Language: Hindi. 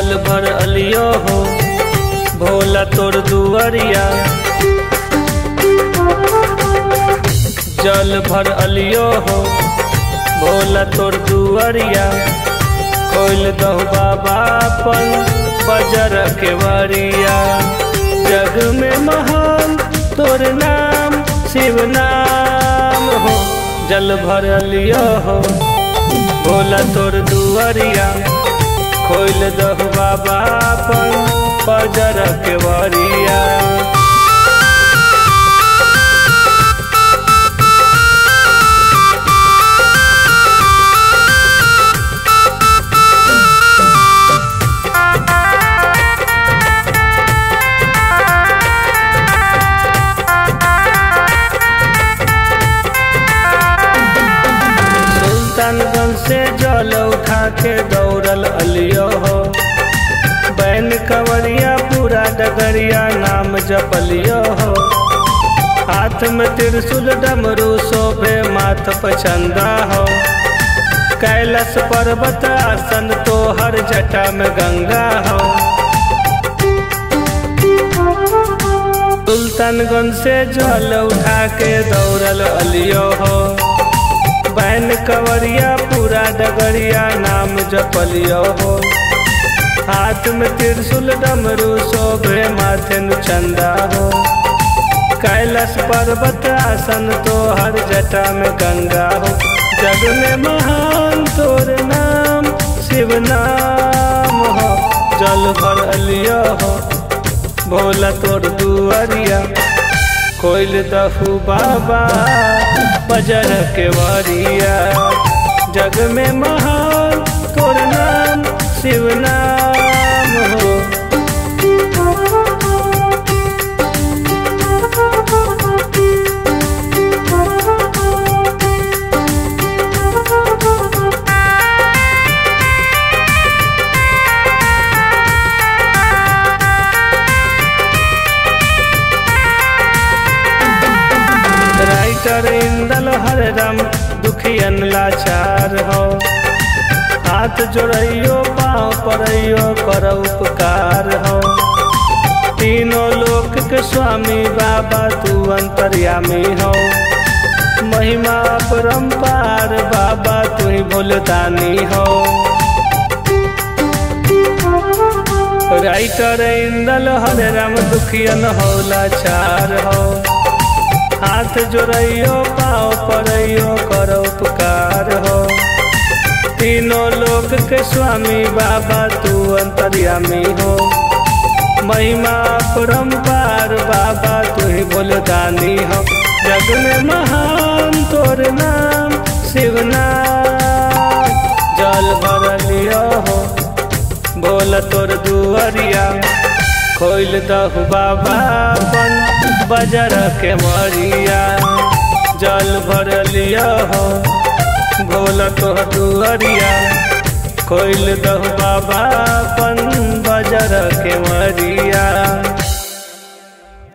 साल भर अलियो हो, भोला तोर दुआरिया। जल भर अलियो हो, भोला तोर दुआरिया। खोल दो बाबा पल बजर के वरिया। जग में महान तोर नाम, शिव नाम हो, जल भर अलियो हो, भोला तोर दुआरिया। खोल दो बाबा पर पजर के वरिया। के दौड़ल अलियो हो। बैन कवरिया पूरा डगरिया नाम जपलियो हो। हाथ में त्रिशूल डमरू शोभे माथ पचंदा हो। कैलाश पर्वत आसन तो हर जटा में गंगा हो। सुल्तानगंज से जल उठा के दौड़ल अलियो हो। बैन कवरिया, पूरा डगरिया, नाम जपलियो हो। हाथ में त्रिशूल डमरू, शोभे माथे चंदा हो। कैलाश पर्वत आसन तो हर जटा में गंगा हो। जग में महान तोर नाम, शिव नाम हो। जल भर अलियो हो, भोला तोर दुआरिया। कोइल दहु बाबा बजर के वारिया। जग में महान इंदल हरदम दुखियन लाचार हो। हाथ जोड़ियो, पाँव परैयो, कर उपकार हो। तीनों लोक के स्वामी बाबा, तू अंतर्यामी हो। महिमा परम्पार बाबा तू ही। भोलदानी हो राइटर इंदल हरदम दुखियन हो लाचार हो। हाथ जोड़ियो, पाँव परैयो कर उपकार हो। तीनों लोक के स्वामी बाबा, तू अंतर्यामी हो। महिमा परम्पार बाबा, तू भोलदानी हो। जग में महान तोर नाम, शिव नाम, जल भर लियो हो। बोल तोर दुआरिया। खोल दहु बाबा अपन बजर के मरिया। जल भर लिया हो भोला तो दुआरिया खोल दहु बाबा अपन बजर के मरिया।